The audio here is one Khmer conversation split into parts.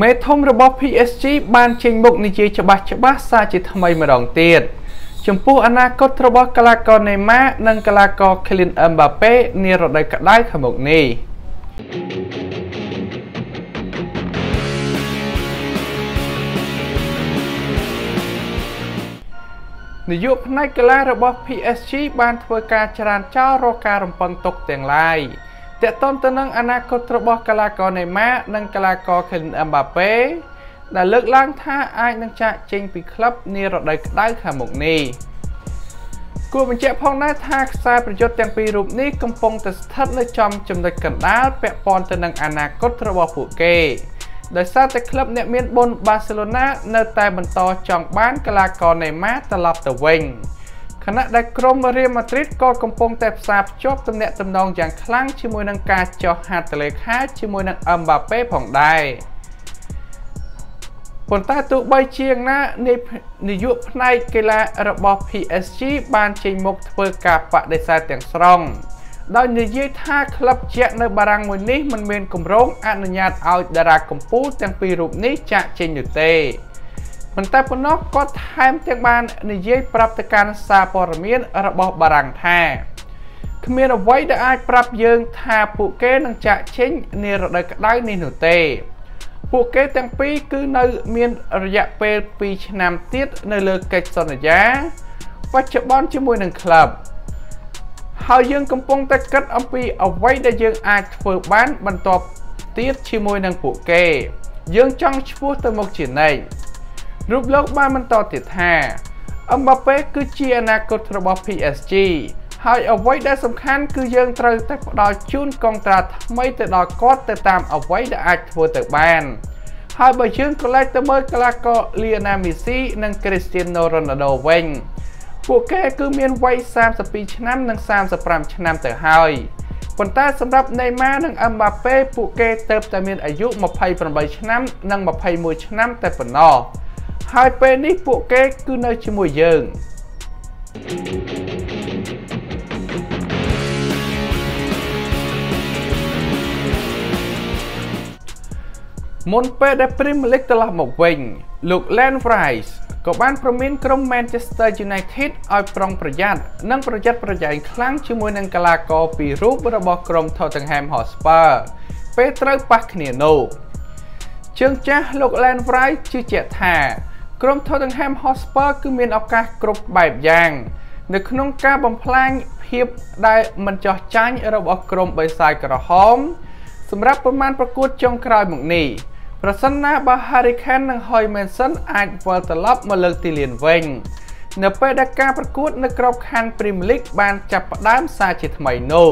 មេធំរបស់ PSG បានចេញមុខនិយាយច្បាស់ច្បាស់សារជាថ្មីម្ដងទៀតចំពោះអនាគតរបស់កីឡាករណេម៉ានិងកីឡាករ Kylian Mbappe នារដូវក្តៅខាងមុខនេះនាយកផ្នែកកីឡារបស់ PSG បានធ្វើការច្រានចោលរកការរំពឹងទុកទាំងឡាយ តកតនទៅនឹងអនាគតរបស់កីឡាករណេម៉ានិងកីឡាករ Kylian Mbappe ដែលលើកឡើងថាអាចនឹងចាក់ចេញពីក្លឹបនារដូវក្តៅខាងមុខនេះគួរបញ្ជាក់ផងដែរថាខ្សែប្រយុទ្ធទាំងពីររូបនេះកំពុងតែស្ថិតនៅចំចំណុចកណ្ដាលពាក់ព័ន្ធទៅនឹងអនាគតរបស់ពួកគេដោយសារតែក្លឹបអ្នកមានបុណ្យបាសេឡូណានៅតែបន្តចង់បានកីឡាករណេម៉ាត្រឡប់ទៅវិញ ខណៈដែលក្រុមរៀលម៉ាឌ្រីតក៏កំពុងតែផ្សារភ្ជាប់ទំនាក់ទំនងយ៉ាងខ្លាំងជាមួយនឹងការចុះហត្ថលេខាជាមួយនឹងអឹមបាប៉េផងដែរប៉ុន្តែទោះបីជាយ៉ាងណានាយកផ្នែកកីឡារបស់ PSG បានចេញមុខធ្វើការបដិសេធទាំងស្រុងដោយនិយាយថាក្លឹបជាក់នៅបារាំងមួយនេះមិនមានគម្រោងអនុញ្ញាតឲ្យតារាកម្ពុជាទាំងពីររូបនេះចាក់ចេញនោះទេ ប៉ុន្តែប៉ុណ្ណោះគាត់ថែមទាំងបាននិយាយប្រាប់ទៅកាន់សារព័ត៌មានរបស់បារាំងថាគ្មានអ្វីដែលអាចប្រាប់យើងថាពួកគេនឹងចាក់ចេញនារដូវក្តៅនេះនោះទេ ពួកគេទាំងពីរគឺនៅមានរយៈពេល2ឆ្នាំទៀតនៅលើកិច្ចសន្យាបច្ចុប្បន្នជាមួយនឹងក្លឹបហើយយើងកំពុងតែគិតអំពីអ្វីដែលយើងអាចធ្វើបានបន្ទាប់ទៀតជាមួយនឹងពួកគេ យើងចង់ឈ្មោះទៅមុខជានិច្ច រូបលោកបានបន្តទៀតថាអឹមបាប៉េគឺជាអនាគតរបស់ PSG ហើយអ្វីដែលសំខាន់គឺយើងត្រូវតែផ្ដល់ជូនកងត្រាថ្មីទៅដល់គាត់ទៅតាមអ្វីដែលអាចធ្វើទៅបានហើយបើយើងក៏ឡែកទៅមើលកីឡាករ Lionel Messi និង Cristiano Ronaldo វិញពួកគេគឺមានវ័យ32ឆ្នាំនិង35ឆ្នាំទៅហើយប៉ុន្តែសម្រាប់ Neymar និង Mbappe ពួកគេទៅតែមានអាយុ28ឆ្នាំនិង21ឆ្នាំតែប៉ុណ្ណោះ ហើយពេលនេះពួកគេគឺនៅជាមួយយើងមុនពេលដែល Premier League ត្រឡប់មកវិញ លោក Len Rice ក៏បានប្រមានក្រុម Manchester United ឲ្យប្រុងប្រយ័ត្ននិងប្រយ័ត្នប្រយែងខ្លាំងជាមួយនឹងកីឡាករពីររូបរបស់ក្រុម Tottenham Hotspur ពេលត្រូវប៉ះគ្នានោះជើងចាស់លោក Len Rice ជឿជាក់ថា ក្រុម Tottenham Hotspur គឺមានឱកាសគ្រប់បែបយ៉ាង នៅក្នុងការបំផ្លាញភាពដែលមិនចោះចាញ់របស់ក្រុមបិសាចក្រហម សម្រាប់ប្រមាណប្រកួតចុងក្រោយមកនេះប្រសិនណាបើ Harry Kane និង Hoy Mason អាចវិលត្រឡប់មកលើកទីលានវិញនៅពេលដែលការប្រកួតនៅក្របខ័ណ្ឌ Premier League បានចាប់ផ្ដើមសារជាថ្មីនោះ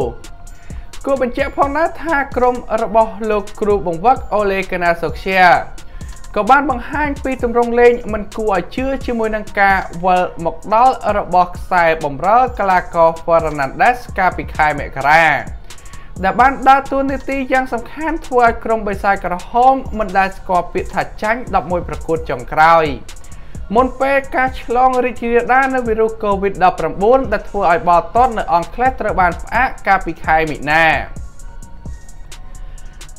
គួរបញ្ជាក់ផងដែរថាក្រុមរបស់លោកគ្រូបង្វឹក Ole Gunnar Solskjaer ក៏បានបង្ហាញពីទម្រង់លេងមិនគួរឲ្យជឿជាមួយនឹងការវិលមកដល់របស់ខ្សែបំរើកីឡាករ Fernandes កាលពីខែមករាដែលបានដើរតួនាទីយ៉ាងសំខាន់ធ្វើឲ្យក្រុមបិសាចក្រហមមិនដែលស្គាល់ពាក្យថាចាញ់11ប្រកួតចុងក្រោយមុនពេលការឆ្លងរីករាលដាលនៃវីរុស COVID-19 ដែលធ្វើឲ្យបាល់ទាត់នៅអង់គ្លេសត្រូវបានផ្អាកកាលពីខែមីនា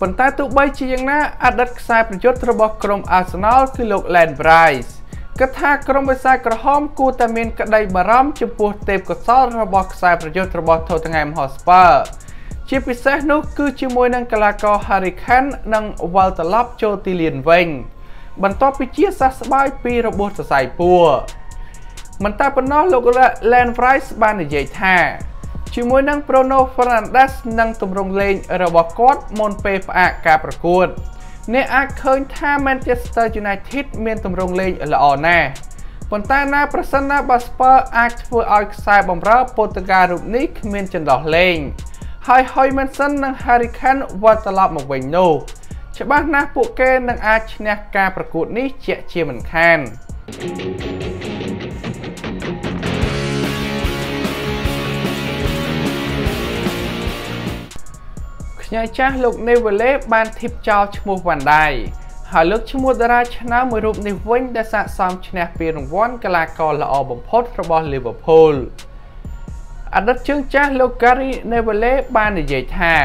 ប៉ុន្តែទោះបីជាយ៉ាងណាអតីតខ្សែប្រយុទ្ធរបស់ក្រុម Arsenal គឺលោក Len Bryce គិតថាក្រុមបិសាចក្រហមគួរតែមានក្តីបារម្ភចំពោះទេពកោសល្យរបស់ខ្សែប្រយុទ្ធរបស់ Tottenham Hotspur ជាពិសេសនោះគឺជាមួយនឹងកីឡាករ Harry Kane និងវិលត្រឡប់ចូលទីលានវិញ បន្ទាប់ពីជាសះស្បើយពីរបួសសរសៃពួរមិនតែប៉ុណ្ណោះលោក Len Rice បាននិយាយថា ជាមួយនឹង Bruno Fernandes និងទម្រង់លេងរបស់គាត់មុនពេលផ្អាកការប្រកួតអ្នកអាចឃើញថា Manchester United មានទម្រង់លេងល្អណាស់ប៉ុន្តែណាប្រសិនណាបើ Spurs អាចធ្វើឲ្យខ្សែបម្រើប៉ូទុយហ្គាល់រូបនេះគ្មានចន្លោះលេងហើយ Hoymanson និង Harry Kane វិលត្រឡប់មកវិញនោះច្បាស់ណាស់ពួកគេនឹងអាចឈ្នះការប្រកួតនេះជាក់ជាមិនខានខ្ញែចាស់លោក Neville បានធីបចោលឈ្មោះវ៉ាន់ដៃហើយលើកឈ្មោះតារាឆ្នើមមួយរូបនេះវិញដែលស័ក្តិសមឈ្នះពានរង្វាន់កីឡាករល្អបំផុតរបស់ Liverpool អតីតជើងចាស់លោក Gary Neville បាននិយាយថា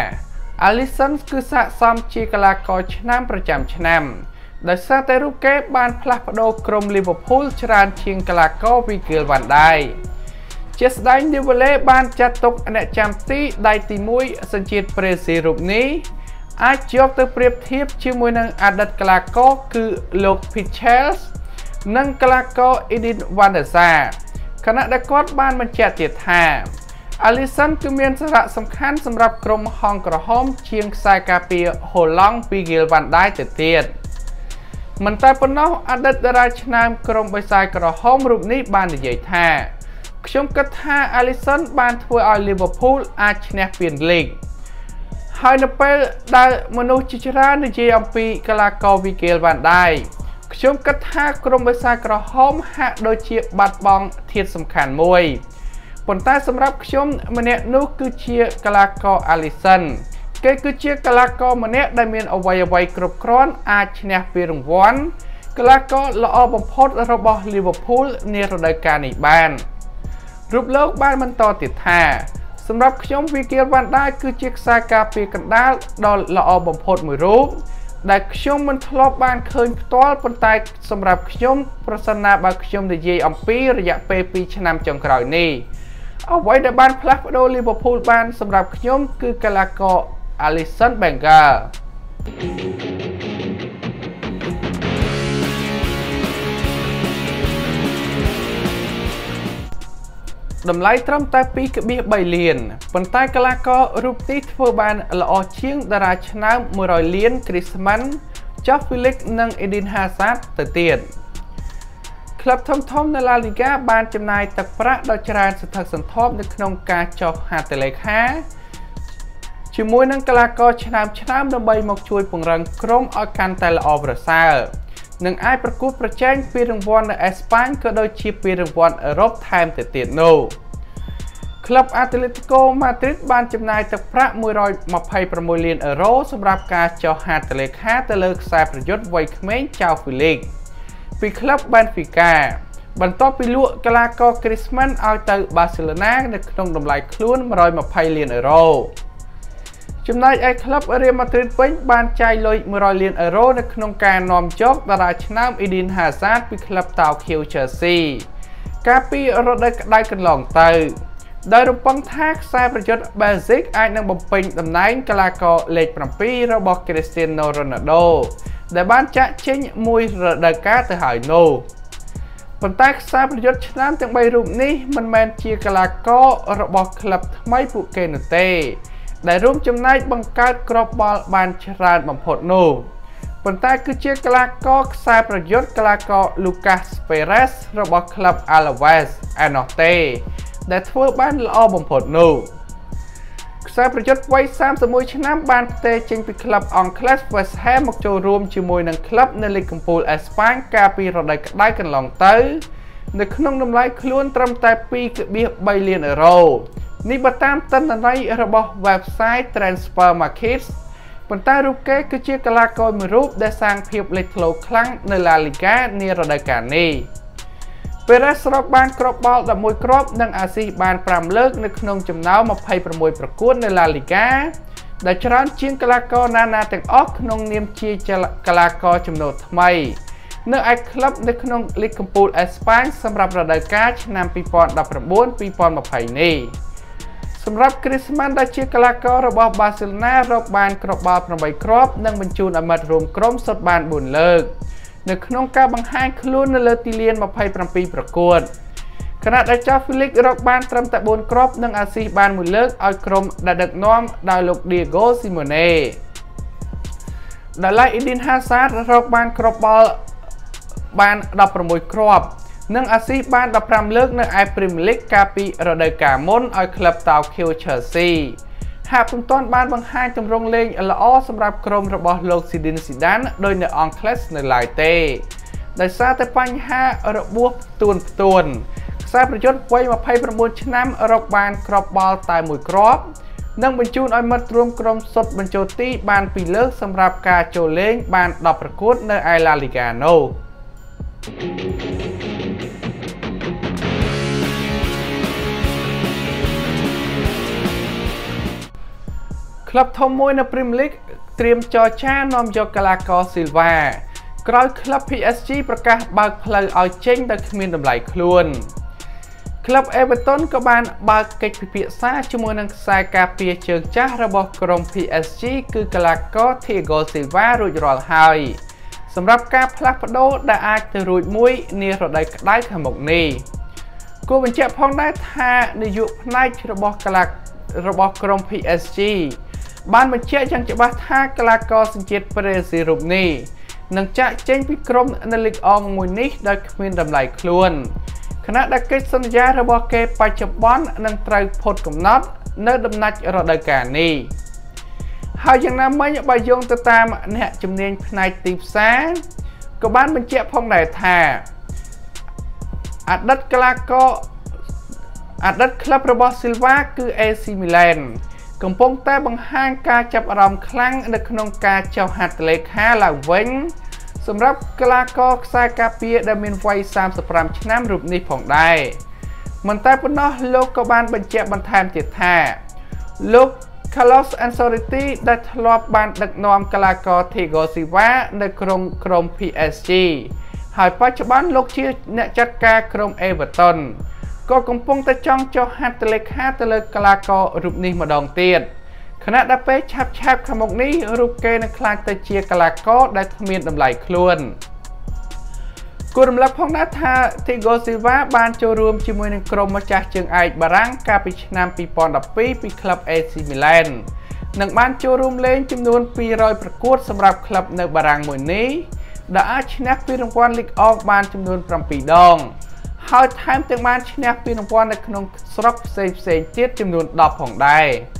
Alisson គឺស័ក្តិសមជាកីឡាករឆ្នាំប្រចាំឆ្នាំដោយសារតែរូបគេបានផ្លាស់ប្ដូរក្រុម Liverpool ច្រើនជាងកីឡាករ Virgil van Dijk ជាស្ដែង Nivelle បានចាត់ទុកអ្នកចាំទីដៃទី1សញ្ជាតិប្រេស៊ីលរូបនេះអាចយកទៅប្រៀបធៀបជាមួយនឹងអតីតកីឡាករគឺលោក Pitchels និងកីឡាករ Edin van der Sar ខណៈដែលគាត់បានបញ្ជាក់ទៀតថា Alisson គឺមានសារៈសំខាន់សម្រាប់ក្រុមហងក្រហម ជាងខ្សែការពារ Holland ពី Gil van Dijk ទៅទៀតមិនតែប៉ុណ្ណោះអតីតតារាឆ្នើមក្រុមបិសាយក្រហមរូបនេះបាននិយាយថា ខ្ញុំគិតថា Alisson បានធ្វើឲ្យ Liverpool អាចឈ្នះពានលីកហើយនៅពេលដែលមនុស្សជាច្រើននិយាយអំពីកីឡាករ Vigil van Dijk ខ្ញុំគិតថាក្រុមបិសាចក្រហមហាក់ដូចជាបាត់បង់ធាតុសំខាន់មួយប៉ុន្តែសម្រាប់ខ្ញុំម្នាក់នោះគឺជាកីឡាករ Alisson គេគឺជាកីឡាករម្នាក់ដែលមានអវ័យអវ័យគ្រប់គ្រាន់អាចឈ្នះពានរង្វាន់កីឡាករល្អបំផុតរបស់ Liverpool នារដូវកាលនេះបាន រូបលោកបានបន្តទៀតថាសម្រាប់ខ្ញុំវីគៀលវ៉ាន់ដាយគឺជាខ្សែការពារកណ្ដាលដ៏ល្អបំផុតមួយរូបដែលខ្ញុំមិនធ្លាប់បានឃើញផ្ទាល់ប៉ុន្តែសម្រាប់ខ្ញុំប្រសិនណាបើខ្ញុំនិយាយអំពីរយៈពេល2ឆ្នាំចុងក្រោយនេះអ្វីដែលបានផ្លាស់ប្ដូរ Liverpool បានសម្រាប់ខ្ញុំគឺកីឡាករ Alisson Becker តម្លៃត្រឹមតែ2.3លានប៉ុន្តែកីឡាកររូបនេះធ្វើបានល្អជាងតារាឆ្នើម100លាន Griezmann, Joao Felix និង Eden Hazard ទៅទៀតក្លឹបធំៗនៅ La Liga បានចំណាយទឹកប្រាក់ដ៏ច្រើនសន្ធឹកសន្ធាប់នៅក្នុងការចុះហត្ថលេខាជាមួយនឹងកីឡាករឆ្នើមឆ្នើមដើម្បីមកជួយពង្រឹងក្រុមឲ្យកាន់តែល្អប្រសើរ និងអាចប្រកួតប្រជែងពានរង្វាន់នៅអេស្ប៉ាញក៏ដូចជាពានរង្វាន់អឺរ៉ុបថែមទៅទៀតនោះក្លឹប Atletico Madrid បានចំណាយទឹកប្រាក់126លានអឺរ៉ូសម្រាប់ការចុះហត្ថលេខាទៅលើខ្សែប្រយុទ្ធវ័យក្មេងចៅ Felix ពីក្លឹប Benfica បន្ទាប់ពីលក់កីឡាករ Griezmann ឲ្យទៅ Barcelona នៅក្នុងតម្លៃខ្លួន120លានអឺរ៉ូ ចំណែកឯក្លឹប Real Madrid វិញបានចាយលុយ100លានអឺរ៉ូនៅក្នុងការនាំយកតារាឆ្នើម Eden Hazard ពីក្លឹប Tokyo Chelsea កាលពីរដូវក្តៅកន្លងទៅដោយរំពឹងថាខ្សែប្រយុទ្ធ Basic អាចនឹងបំពេញតំណែងកីឡាករលេខ7របស់ Cristiano Ronaldo ដែលបានចាក់ចេញមួយរដូវកាលទៅហើយនោះប៉ុន្តែខ្សែប្រយុទ្ធឆ្នាំទាំង3រូបនេះមិនមែនជាកីឡាកររបស់ក្លឹបថ្មីពួកគេនោះទេ ដែលរួមចំណែកបង្កើតក្របបាល់បានច្រើនបំផុតនោះប៉ុន្តែគឺជាកីឡាករខ្សែប្រយុទ្ធកីឡាករ Lucas Perez របស់ក្លឹប Alaves ឯណោះទេដែលធ្វើបានល្អបំផុតនោះខ្សែប្រយុទ្ធវ័យ31ឆ្នាំបានផ្ទេរចេញពីក្លឹបអង់គ្លេស West Ham មកចូលរួមជាមួយនឹងក្លឹបនៅលីកកំពូលអេស្ប៉ាញកាលពីរដូវក្តៅកន្លងទៅ នៅក្នុងតម្លៃខ្លួនត្រឹមតែ2.3លានអឺរ៉ូ នេះបើតាមទិន្នន័យរបស់ website Transfer Markets ប៉ុន្តែរូបគេគឺជាកីឡាករមួយរូបដែលសាងភាពលេចធ្លោខ្លាំងនៅ La Liga នារដូវកាលនេះពេលរ៉េសរកបានគ្រាប់បាល់11គ្រាប់និងអាស៊ីសបាន5លើកនៅក្នុងចំណោម26ប្រកួតនៅ La Liga ដែលច្រើនជាងកីឡាករណាណាទាំងអស់ក្នុងនាមជាកីឡាករចំណូលថ្មី នៅឯក្លឹបនៅក្នុងលីកកំពូលអេស្ប៉ាញសម្រាប់រដូវកាលឆ្នាំ2019-2020នេះ សម្រាប់ Griezmann ដែលជាកីឡាកររបស់ Barcelona រកបានគ្រាប់បាល់8គ្រាប់និងបញ្ជូនឲ្យមិត្តរួមក្រុមសុទ្ធបាន4លើក នៅក្នុងការបង្ហាញខ្លួននៅលើទីលាន27ប្រកួតខណៈដែលចាស់ Felix រកបានត្រឹមតែ4គ្រាប់និងអាស៊ីសបានមួយលើកឲ្យក្រុមដែលដឹកនាំដោយលោក Diego Simeone ដែលឡៃ Eden Hazard រកបានគ្រាប់បាល់បាន16គ្រាប់ និងអាស៊ីបាន15លើកនៅឯ Premier League កាលពីរដូវកាលមុនឲ្យក្លឹប Tokyo Chelsea ហាក់ពុំទាន់បានបង្ហាញទម្រង់លេងល្អសម្រាប់ក្រុមរបស់លោក Zinedine Zidane ដោយនៅអង់គ្លេសនៅឡើយទេដោយសារតែបញ្ហារបួសផ្ទួនផ្ទួនខ្សែប្រយុទ្ធវ័យ29ឆ្នាំរកបានគ្រាប់បាល់តែមួយគ្រាប់និងបញ្ជូនឲ្យមិត្តរួមក្រុមសុទ្ធបញ្ចូលទី បានពីលើកសម្រាប់ការចូលលេងបាន10ប្រកួតនៅឯ La Liga នោះ thank you ក្លឹបធំមួយនៅ Premier League ត្រៀមចរចានាំយកកីឡាករ Silva ក្រោយក្លឹប PSG ប្រកាសបើកផ្លូវឲ្យចេញដោយគ្មានតម្លៃខ្លួនក្លឹប Everton ក៏បានបើកកិច្ចពិភាក្សាជាមួយនឹងខ្សែការពារជើងចាស់របស់ក្រុម PSG គឺកីឡាករ Thiago Silva រួចរាល់ហើយសម្រាប់ការផ្លាស់ប្ដូរដែលអាចទៅរួចមួយនារដូវក្តៅខាងមុខនេះគួរបញ្ជាក់ផងដែរថានាយកផ្នែករបស់កីឡារបស់ក្រុម PSG បានបញ្ជាក់យ៉ាងច្បាស់ថាកីឡាករសញ្ជាតិប្រេស៊ីលរូបនេះនឹងចាក់ចេញពីក្រុមនៅលីកអមួយនេះដោយគ្មានតម្លៃខ្លួនខណៈដែលកិច្ចសន្យារបស់គេបច្ចុប្បន្ននឹងត្រូវផុតកំណត់ នៅដំណាច់រដូវកាលនេះហើយយ៉ាងណាមិញបើយោងទៅតាមអ្នកជំនាញផ្នែកទីផ្សារក៏បានបញ្ជាក់ផងដែរថាអតីតកីឡាករអតីតក្លឹបរបស់ Silva គឺ AC Milan កំពុងតែបង្ហាញការចាប់អារម្មណ៍ខ្លាំងនៅក្នុងការចុះហត្ថលេខាឡើងវិញសម្រាប់កីឡាករខ្សែការពារដែលមានវ័យ35ឆ្នាំរូបនេះផងដែរមិនតែប៉ុណ្ណោះលោកក៏បានបញ្ជាក់បន្ថែមទៀតថាលោក Carlos Ancelotti ដែលធ្លាប់បានដឹកនាំកីឡាករ Thiago Silva នៅក្រុមក្រុម PSG ហើយបច្ចុប្បន្នលោកជាអ្នកចាត់ការក្រុម Everton ក៏កំពុងតែចង់ចុះហត្ថលេខាទៅលើកីឡាកររូបនេះម្ដងទៀតខណៈដែលពេលឆាប់ឆាប់ខាងមុខនេះរូបគេនឹងខ្លាចទៅជាកីឡាករដែលគ្មានតម្លៃខ្លួនគួររំលឹកផងដែរថា Thiago Silva បានចូលរួមជាមួយនឹងក្រុមម្ចាស់ជើងឯកបារាំងកាលពីឆ្នាំ2012ពីក្លឹប AC Milan និងបានចូលរួមលេងចំនួន200ប្រកួតសម្រាប់ក្លឹបនៅបារាំងមួយនេះដែលអាចឈ្នះពានរង្វាន់ League of បានចំនួន7ដង ហើយថែមទាំងបានឈ្នះពានរង្វាន់នៅក្នុងស្រុកផ្សេងផ្សេងទៀតចំនួន10ផងដែរ។